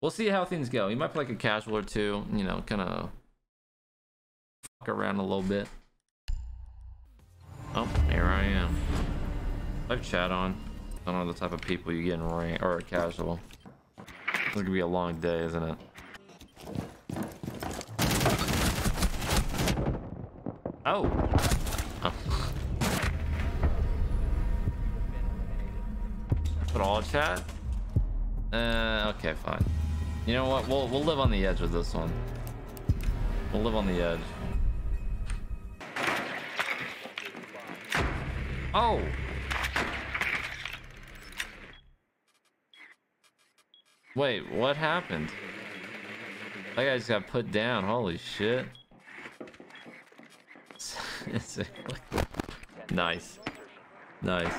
We'll see how things go. He might play like a casual or two, you know, kind of fuck around a little bit. Oh, here I am. I have chat on. I don't know the type of people you get in rank or casual. It's gonna be a long day, isn't it? Oh. oh. Put all chat? Uh, okay, fine. You know what? We'll we'll live on the edge with this one. We'll live on the edge. Oh. Wait, what happened? That guy just got put down. Holy shit. Nice. Nice.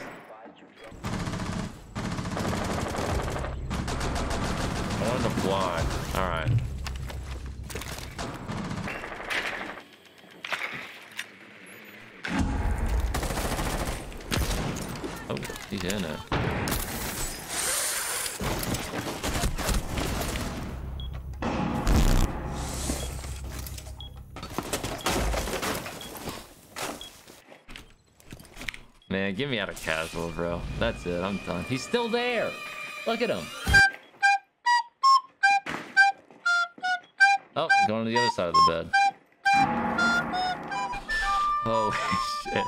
Wanted to fly. Alright. Oh, he's in it. Man, get me out of casual, bro. That's it. I'm done. He's still there. Look at him. Oh, going to the other side of the bed. Holy shit.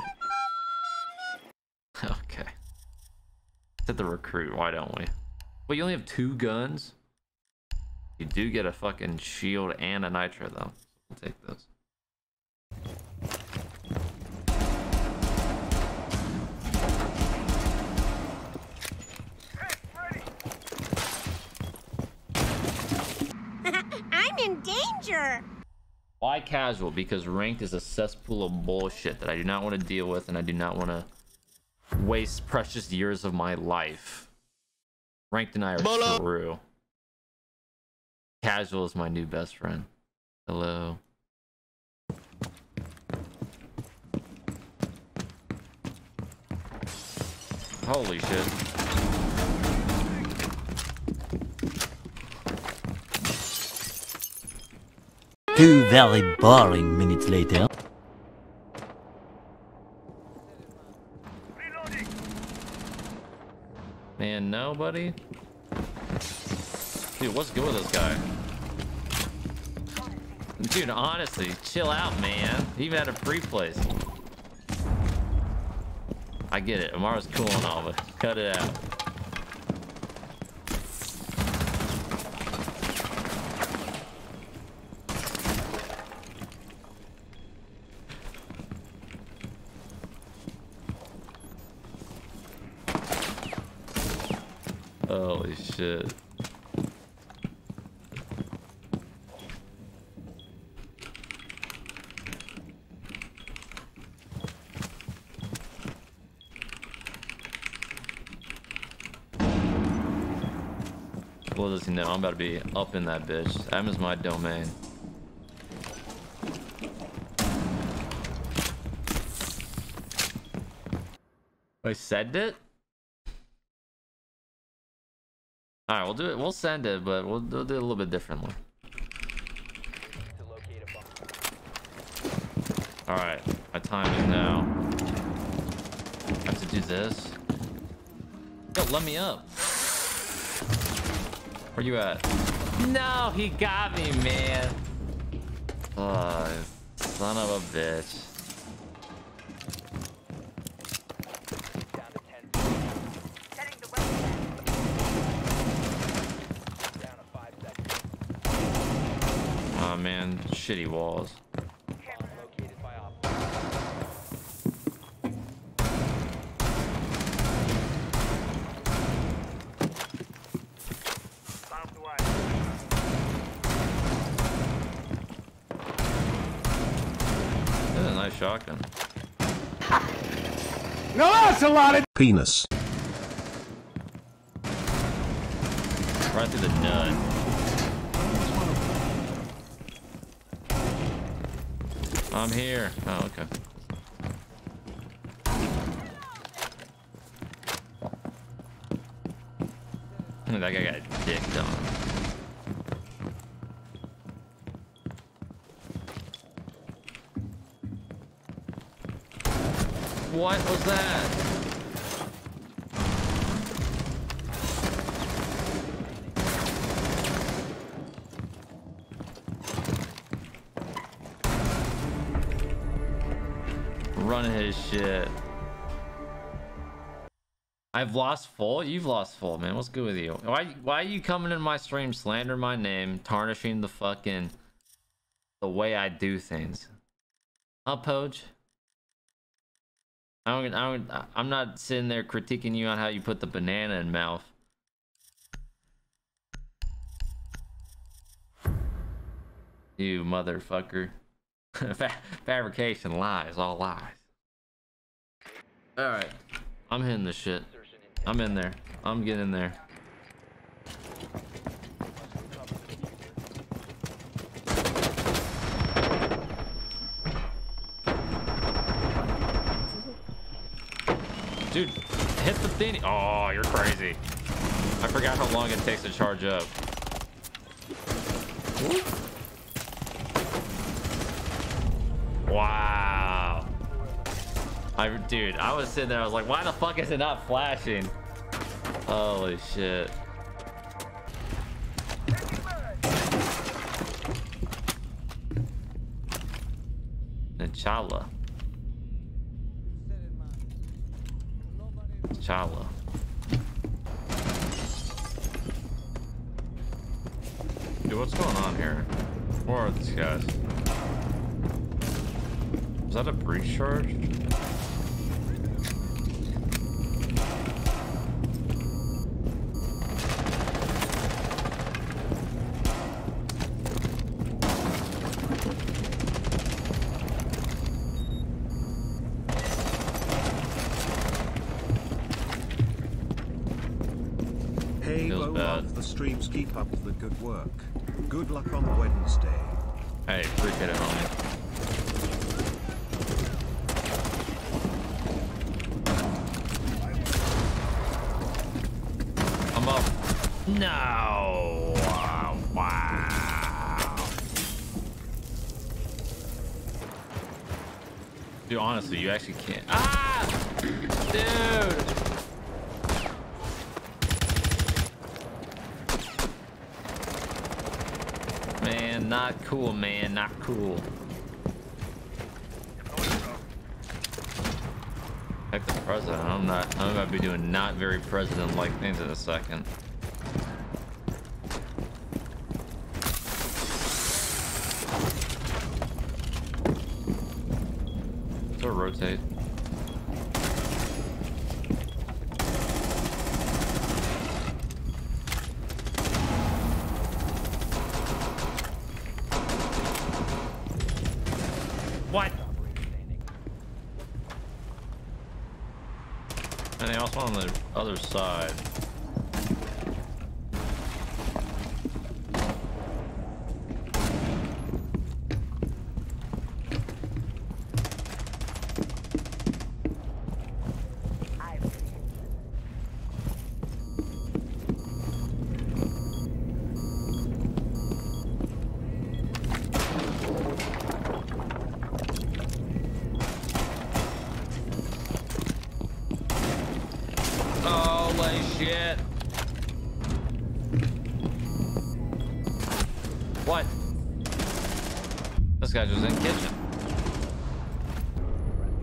Okay. Hit the recruit, why don't we? Well, you only have two guns? You do get a fucking shield and a nitro, though. I'll take those. Why casual? Because ranked is a cesspool of bullshit that I do not want to deal with and I do not want to waste precious years of my life. Ranked and I are true. Casual is my new best friend. Hello. Holy shit. Very boring minutes later. Man, nobody? Dude, what's good with this guy? Dude, honestly, chill out, man. He even had a free place. I get it. Amaru's cool and all, but cut it out. Holy shit. Well, does he know? I'm about to be up in that bitch. That is my domain. I said it? Alright, we'll do it. We'll send it, but we'll do, do it a little bit differently. Alright, my time is now. I have to do this. Yo, let me up. Where you at? No, he got me, man. Oh, son of a bitch. Shitty walls. This is a nice shotgun. Now that's a lot of Penis. Right through the nut. I'm here. Oh, okay. That guy got dicked on. What was that? Run his shit. I've lost full. You've lost full, man. What's good with you? Why? Why are you coming in my stream, slander my name, tarnishing the fucking the way I do things? Huh, Poge? I don't, I don't, I'm not sitting there critiquing you on how you put the banana in mouth. You motherfucker. Fa fabrication lies, all lies. Alright. I'm hitting this shit. I'm in there. I'm getting in there. Dude, hit the thing. Oh, you're crazy. I forgot how long it takes to charge up. Wow. I, dude, I was sitting there, I was like, why the fuck is it not flashing? Holy shit. Chala. Chala. Dude, what's going on here? Where are these guys? Is that a breach charge? Hey, Feels Bo, bad. the streams. Keep up the good work. Good luck on Wednesday. Hey, appreciate it, homie. I'm up. No. Wow. Dude, honestly, you actually can't. Ah! Dude! Man, not cool, man. Not cool. Heck the president. I'm not. I'm about to be doing not very president-like things in a second. So rotate. What? And they also on the other side. Holy shit. What? This guy was in kitchen.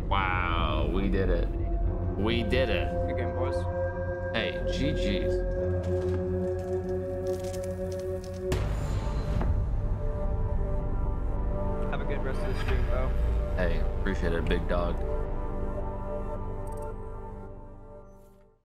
Wow, we did it. We did it. Good game, boys. Hey, GG's. Have a good rest of the stream, bro. Hey, appreciate it, big dog.